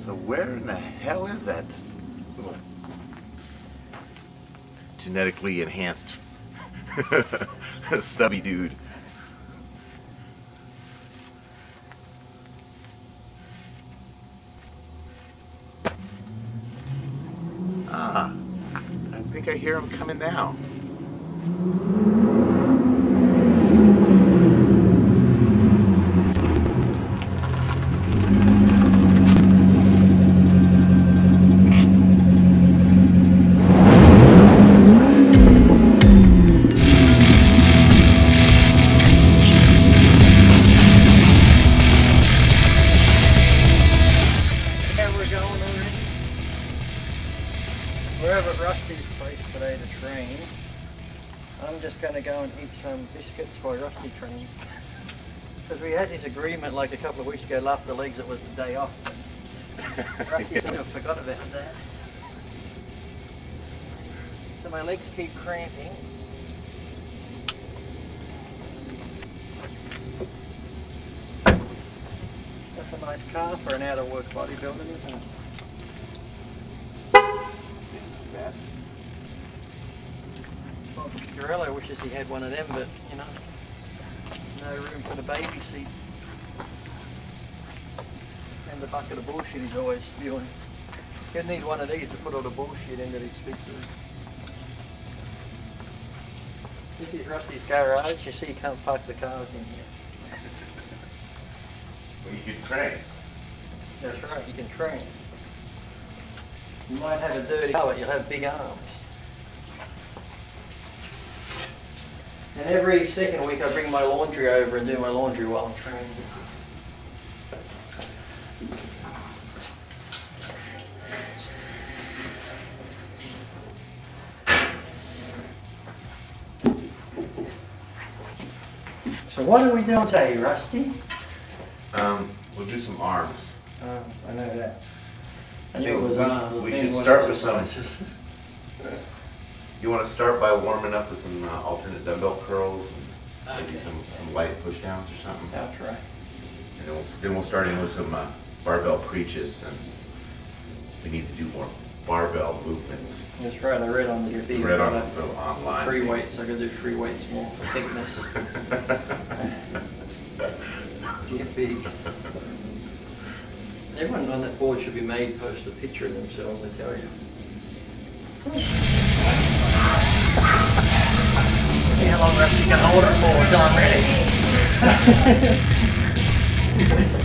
So where in the hell is that little genetically enhanced stubby dude? Ah, I think I hear him coming now. Going already. We're over at Rusty's place today to train. I'm just going to go and eat some biscuits while Rusty trains. Because we had this agreement like a couple of weeks ago, after the legs, it was the day off. But Rusty to have forgot about that. So my legs keep cramping. That's a nice car for an out-of-work bodybuilder, isn't it? Bad. Well, Gorilla wishes he had one of them, but you know, no room for the baby seat. And the bucket of bullshit he's always spewing. He'd need one of these to put all the bullshit in that he speaks of. This is Rusty's garage. You see, you can't park the cars in here. Well, you can train. That's right, you can train. You might have a dirty but you'll have big arms. And every second week I bring my laundry over and do my laundry while I'm training. So what are we doing today, Rusty? Um, we'll do some arms. Uh, I know that. I think it was we- on. we should start with some-. You want to start by warming up with some uh, alternate dumbbell curls and maybe Okay. some, some light push downs or something. That's right. And then we'll, then we'll start in with some uh, barbell preaches since we need to do more barbell movements. That's right. I read on the Read on about the online. free weights. I gotta do free weights more for thickness. Everyone on that board should be made post a picture of themselves. I tell you. See how long Rusty can hold her for until I'm ready.